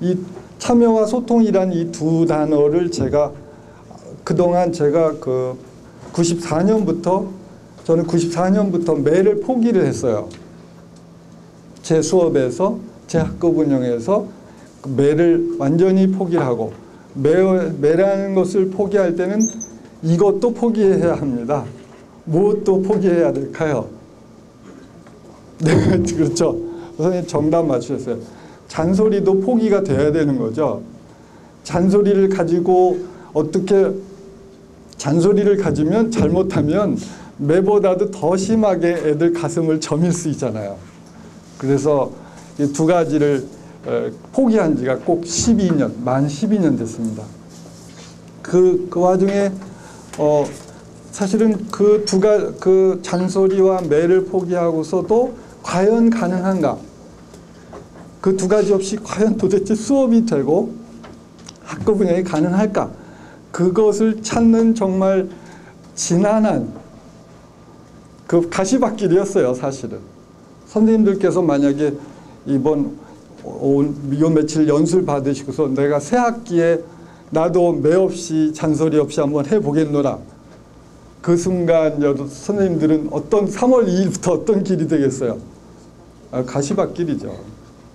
이 참여와 소통이란 이 두 단어를 제가 그동안 제가 그 94년부터 저는 94년부터 매를 포기를 했어요. 제 수업에서 제 학급 운영에서 그 매를 완전히 포기를 하고 매, 매라는 것을 포기할 때는 이것도 포기해야 합니다. 무엇도 포기해야 될까요? 네, 그렇죠. 선생님 정답 맞추셨어요. 잔소리도 포기가 돼야 되는 거죠. 잔소리를 가지고 어떻게 잔소리를 가지면 잘못하면 매보다도 더 심하게 애들 가슴을 점일 수 있잖아요. 그래서 이 두 가지를 어, 포기한 지가 꼭 12년, 만 12년 됐습니다. 그, 그 와중에 어, 사실은 그 두가 그 잔소리와 매를 포기하고서도 과연 가능한가? 그 두 가지 없이 과연 도대체 수업이 되고 학급 운영이 가능할까? 그것을 찾는 정말 지난한 그 가시밭길이었어요, 사실은. 선생님들께서 만약에 이번 요 며칠 연수를 받으시고서 내가 새 학기에 나도 매 없이 잔소리 없이 한번 해보겠노라. 그 순간 선생님들은 어떤 3월 2일부터 어떤 길이 되겠어요? 아, 가시밭길이죠.